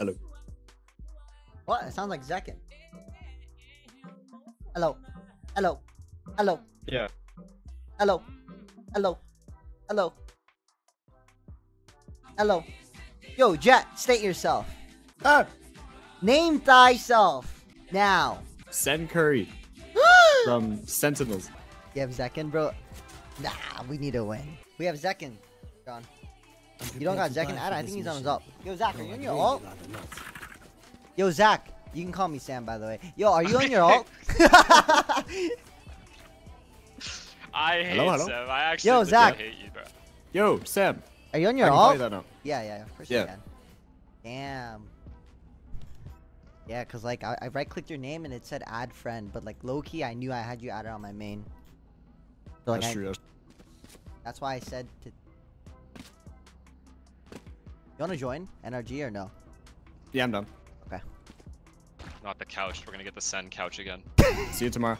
Hello. What? It sounds like Zekken. Hello. Hello. Hello. Yeah. Hello. Hello. Hello. Hello. Yo, Jett, state yourself. Ah! Name thyself. Now. Sen Curry from Sentinels. You have Zekken, bro? Nah, we need to win. We have Zekken, John. You don't got Zekken? I, I think he's on his up. Yo, Zach, are you on your ult? Yo, Zach, you can call me Sam, by the way. Yo, are you on your ult? I hate Hello, hello? Sam. I actually Yo, legit Zach. hate you, bro. Yo, Sam. Are you on I your can play ult? that now. Yeah, yeah, of course Yeah. you can. Damn. Yeah, cause like I, I right clicked your name and it said add friend, but like low key I knew I had you added on my main. So like That's I, true. That's that's why I said to. You wanna join NRG or no? Yeah, I'm done. Okay. Not the couch. We're gonna get the Sen couch again. See you tomorrow.